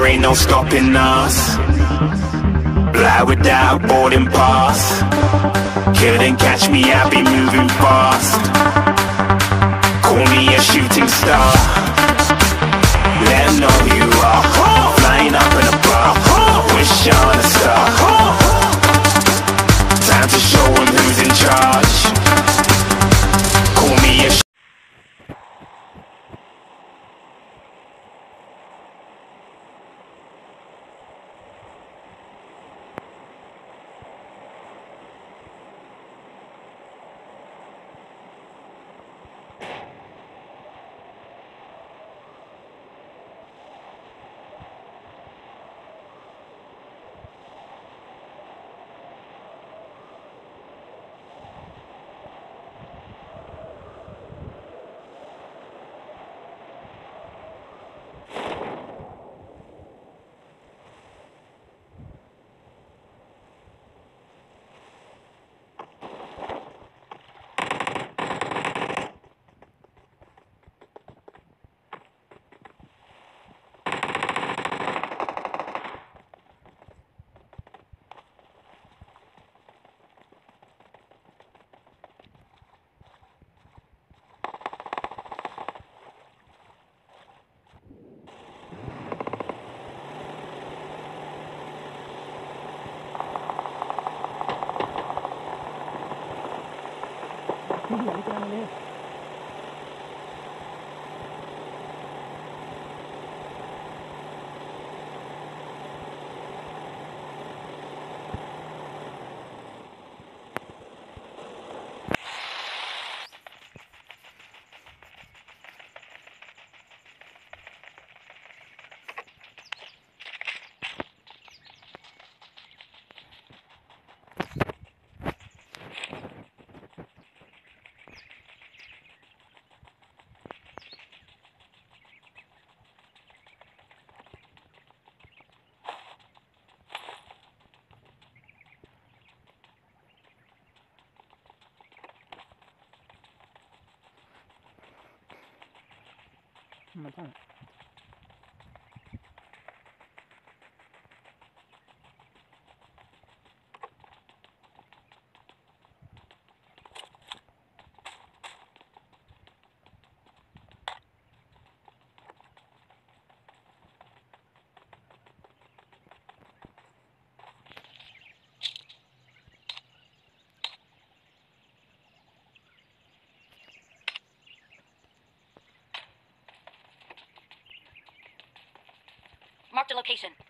no stopping us. Fly without boarding pass. Couldn't catch me, I be moving fast. Call me a shooting star. Let know who you are. Flying up in a bar. Wish on a star. Amen. 没动 Marked a location.